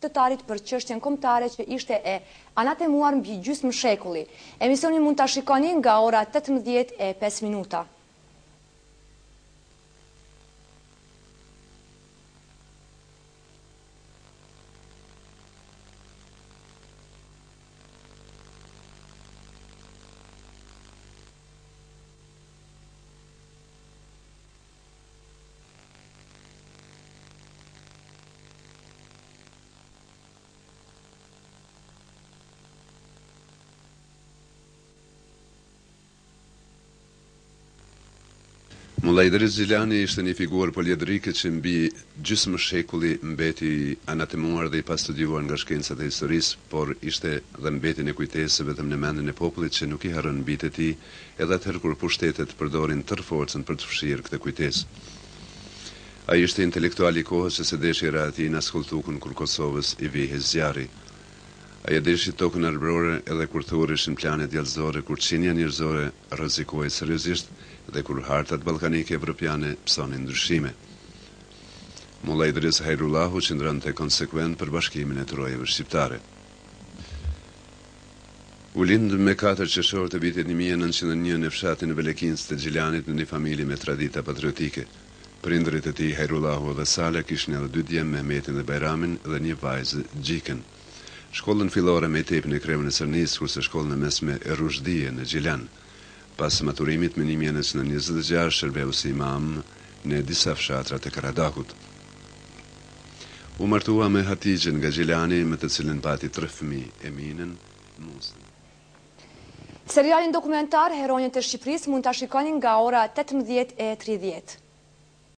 Qytetarit për çështjen kombëtare që ishte e anatemuar mbi gjysmë shekulli. Emisionin mund ta shikoni nga ora tetëmbëdhjetë e pesë minuta. Mulla Idris Gjilani ishte një figurë poliedrike që mbi gjysmë shekulli mbeti i anatemuar dhe i pastudiuar nga shkencat e historisë, por ishte dhe mbeti në kujtesë vetëm në mendjen e popullit që nuk i harron bijtë e tij, Edhe atëherë kur pushtetet përdorin tërë forcën për të fshirë këtë kujtesë. Ai ishte intelektual i kohës që s'e deshi rahatinë as kolltukun kur Kosovës i vihej zjarri. Ai e deshi tokën arbërore edhe kur thureshin planet djallëzore, kur qenia njerëzore rrezikohej seriozisht dhe kur hartat ballkanike evropiane pësonin ndryshime. Mulla Idris Hajrullahu qëndronte konsekuent për bashkimin e trojeve shqiptare. U lind me katër qershor të vitit një mijë e nëntëqind e një në fshatin Velekincë të Gjilanit në një familje me tradita patriotike. Prindërit e tij Hajrullahu dhe Sala kishin edhe dy djem Mehmetin dhe Bajramin dhe një vajzë Gjikën. Shkollën fillore Mejtepin e kreu në Cërnicë kurse shkollën e mesme Rushdie në Gjilan. Pas maturimit më një mijë e nëntëqind e njëzet e gjashtë shërbeu si imam në disa fshatra të Karadakut. U martua me Hatixhen nga Gjilani, me të cilën pati tre fëmijë, Eminën, Musën. Serialin dokumentar Heronjët e Shqipërisë mund ta shikoni nga ora tetëmbëdhjetë e tridhjetë.